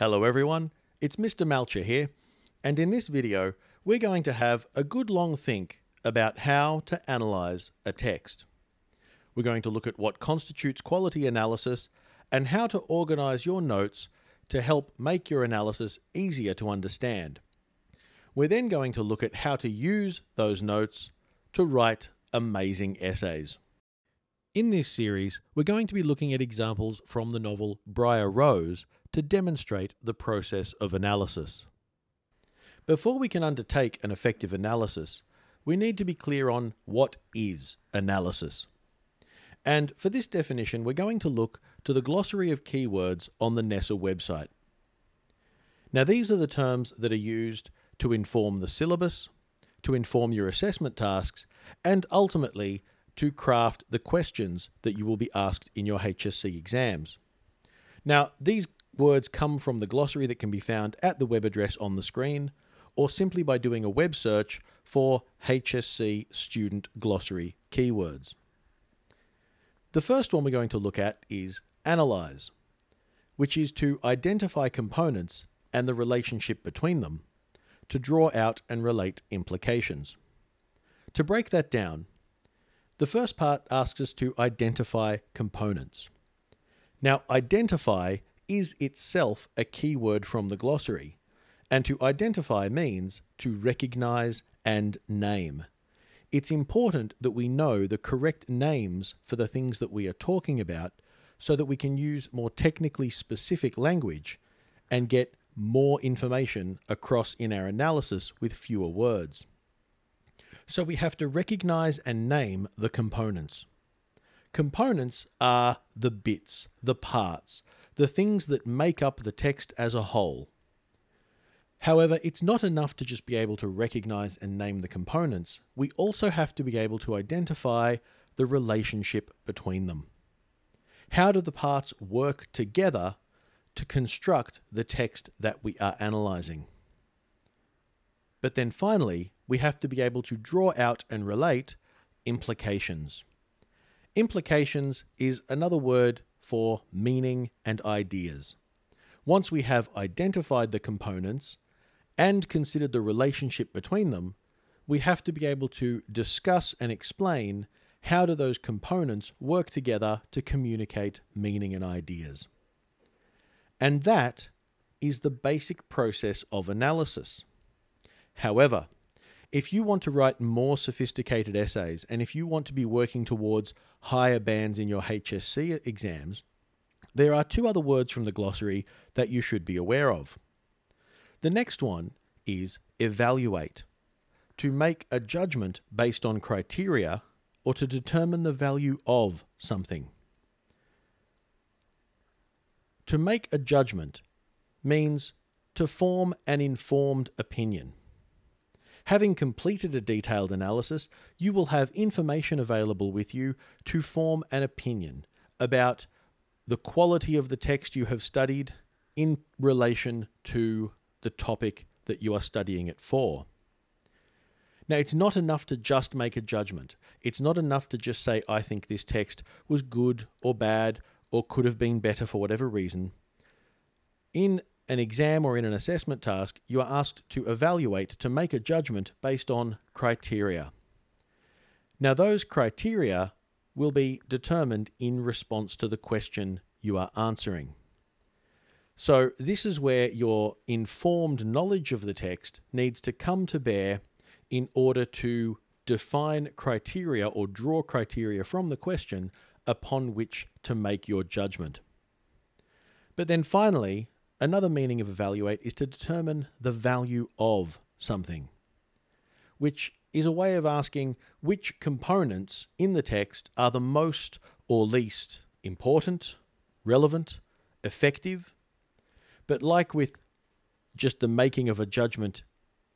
Hello everyone, it's Mr. Malcher here, and in this video we're going to have a good long think about how to analyze a text. We're going to look at what constitutes quality analysis and how to organize your notes to help make your analysis easier to understand. We're then going to look at how to use those notes to write amazing essays. In this series, we're going to be looking at examples from the novel Briar Rose to demonstrate the process of analysis. Before we can undertake an effective analysis, we need to be clear on what is analysis. And for this definition, we're going to look to the glossary of keywords on the NESA website. Now, these are the terms that are used to inform the syllabus, to inform your assessment tasks, and ultimately to craft the questions that you will be asked in your HSC exams. Now, these words come from the glossary that can be found at the web address on the screen, or simply by doing a web search for HSC Student Glossary keywords. The first one we're going to look at is analyze, which is to identify components and the relationship between them, to draw out and relate implications. To break that down, the first part asks us to identify components. Now, identify is itself a keyword from the glossary, and to identify means to recognize and name. It's important that we know the correct names for the things that we are talking about so that we can use more technically specific language and get more information across in our analysis with fewer words. So we have to recognize and name the components. Components are the bits, the parts, the things that make up the text as a whole. However, it's not enough to just be able to recognize and name the components. We also have to be able to identify the relationship between them. How do the parts work together to construct the text that we are analyzing? But then finally, we have to be able to draw out and relate implications. Implications is another word for meaning and ideas. Once we have identified the components and considered the relationship between them, we have to be able to discuss and explain how do those components work together to communicate meaning and ideas. And that is the basic process of analysis. However, if you want to write more sophisticated essays and if you want to be working towards higher bands in your HSC exams, there are two other words from the glossary that you should be aware of. The next one is evaluate, to make a judgment based on criteria or to determine the value of something. To make a judgment means to form an informed opinion. Having completed a detailed analysis, you will have information available with you to form an opinion about the quality of the text you have studied in relation to the topic that you are studying it for. Now, it's not enough to just make a judgment. It's not enough to just say, I think this text was good or bad or could have been better for whatever reason. In an exam or in an assessment task, you are asked to evaluate to make a judgment based on criteria. Now, those criteria will be determined in response to the question you are answering. So, this is where your informed knowledge of the text needs to come to bear in order to define criteria or draw criteria from the question upon which to make your judgment. But then finally, Another meaning of evaluate is to determine the value of something, which is a way of asking which components in the text are the most or least important, relevant, effective. But like with just the making of a judgment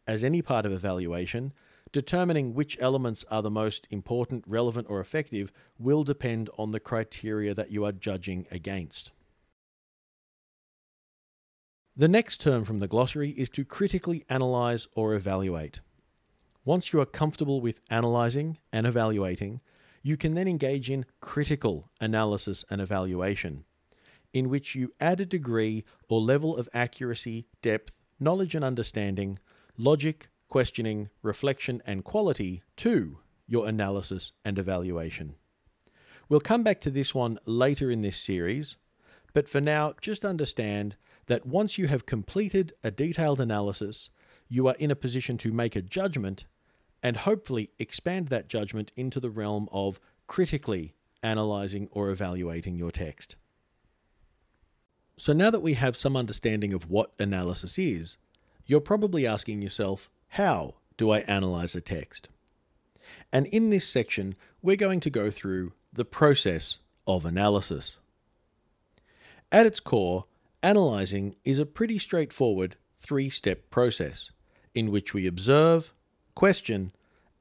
as any part of evaluation, determining which elements are the most important, relevant, or effective will depend on the criteria that you are judging against. The next term from the glossary is to critically analyze or evaluate. Once you are comfortable with analyzing and evaluating, you can then engage in critical analysis and evaluation. in which you add a degree or level of accuracy, depth, knowledge and understanding, logic, questioning, reflection, and quality to your analysis and evaluation. We'll come back to this one later in this series, but for now, just understand that once you have completed a detailed analysis, you are in a position to make a judgment and hopefully expand that judgment into the realm of critically analyzing or evaluating your text. So now that we have some understanding of what analysis is, you're probably asking yourself, how do I analyze a text? And in this section, we're going to go through the process of analysis. At its core, analyzing is a pretty straightforward three step process in which we observe, question,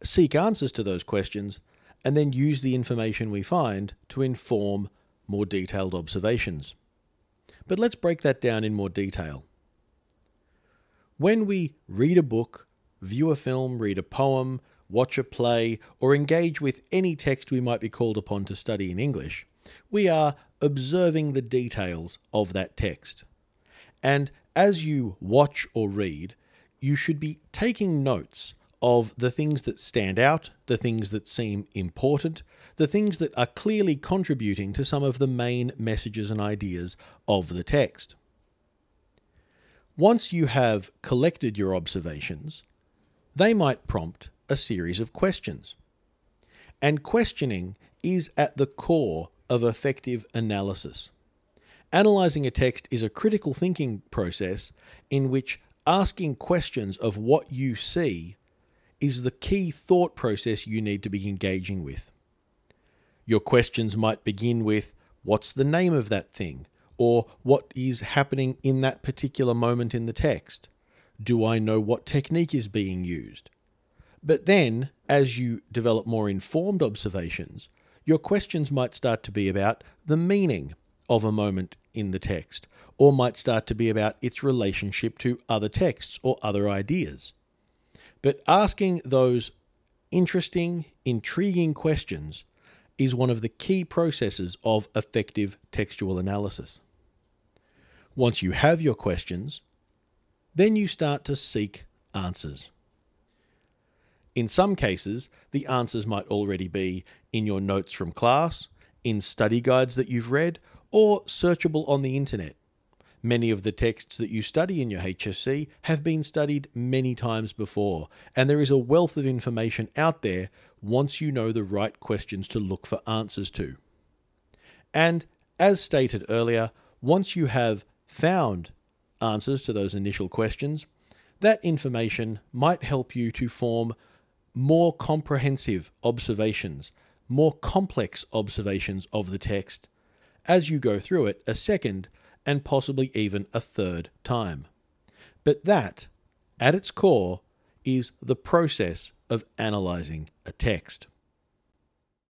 seek answers to those questions, and then use the information we find to inform more detailed observations. But let's break that down in more detail. When we read a book, view a film, read a poem, watch a play, or engage with any text we might be called upon to study in English, we are observing the details of that text. And as you watch or read, you should be taking notes of the things that stand out, the things that seem important, the things that are clearly contributing to some of the main messages and ideas of the text. Once you have collected your observations, they might prompt a series of questions. And questioning is at the core of effective analysis. Analyzing a text is a critical thinking process in which asking questions of what you see is the key thought process you need to be engaging with. Your questions might begin with What's the name of that thing? Or what is happening in that particular moment in the text? Do I know what technique is being used? But then, as you develop more informed observations, your questions might start to be about the meaning of a moment in the text, or might start to be about its relationship to other texts or other ideas. But asking those interesting, intriguing questions is one of the key processes of effective textual analysis. Once you have your questions, then you start to seek answers. In some cases, the answers might already be in your notes from class, in study guides that you've read, or searchable on the internet. Many of the texts that you study in your HSC have been studied many times before, and there is a wealth of information out there once you know the right questions to look for answers to. And as stated earlier, once you have found answers to those initial questions, that information might help you to form more comprehensive observations, more complex observations of the text as you go through it a second and possibly even a third time. But that, at its core, is the process of analyzing a text.